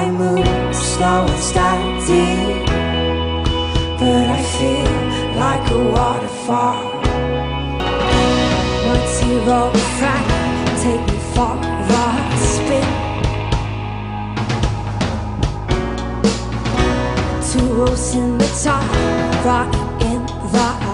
I move slow and steady, but I feel like a waterfall. Once you roll front, take me for a spin. Two rows in the top, rock in the